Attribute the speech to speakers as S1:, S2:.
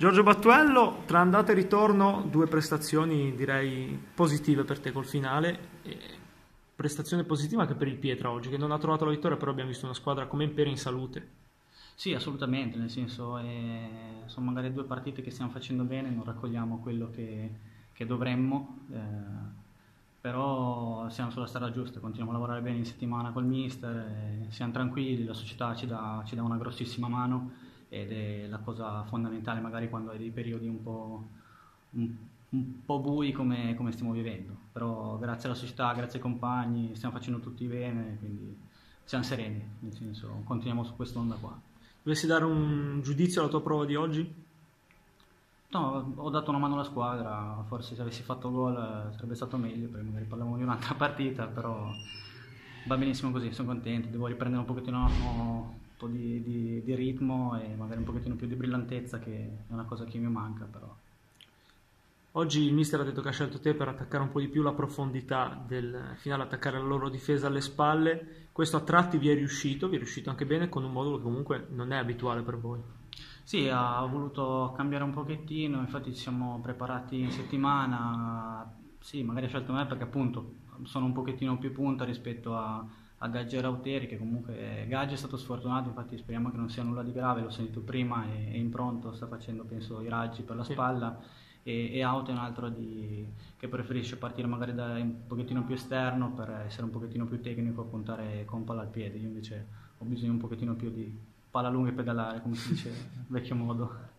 S1: Giorgio Battuello, tra andata e ritorno, due prestazioni direi positive per te col finale. Prestazione positiva anche per il Pietra oggi, che non ha trovato la vittoria, però abbiamo visto una squadra come Imperi in salute.
S2: Sì, assolutamente, nel senso eh, sono magari due partite che stiamo facendo bene, non raccogliamo quello che, che dovremmo, eh, però siamo sulla strada giusta, continuiamo a lavorare bene in settimana col mister, eh, siamo tranquilli, la società ci dà, ci dà una grossissima mano ed è la cosa fondamentale magari quando hai dei periodi un po', un, un po bui come, come, stiamo vivendo, però grazie alla società, grazie ai compagni, stiamo facendo tutti bene, quindi siamo sereni, nel senso continuiamo su quest'onda qua.
S1: Dovessi dare un giudizio alla tua prova di oggi?
S2: No, ho dato una mano alla squadra, forse se avessi fatto gol eh, sarebbe stato meglio, poi magari parliamo di un'altra partita, però va benissimo così, sono contento, devo riprendere un pochettino po' di, ritmo e magari un pochettino più di brillantezza che è una cosa che mi manca però.
S1: Oggi il mister ha detto che ha scelto te per attaccare un po' di più la profondità del finale, attaccare la loro difesa alle spalle. Questo a tratti vi è riuscito, vi è riuscito anche bene con un modulo che comunque non è abituale per voi.
S2: Sì, ha voluto cambiare un pochettino, infatti ci siamo preparati in settimana. Sì, magari ha scelto me perché appunto sono un pochettino più punta rispetto a, a Gaggi e Rauteri che comunque Gaggi è stato sfortunato infatti speriamo che non sia nulla di grave l'ho sentito prima e è in pronto sta facendo penso i raggi per la sì. spalla e, e Auto è un altro di, che preferisce partire magari da un pochettino più esterno per essere un pochettino più tecnico puntare con palla al piede io invece ho bisogno un pochettino più di palla lunga e pedalare come si dice vecchio modo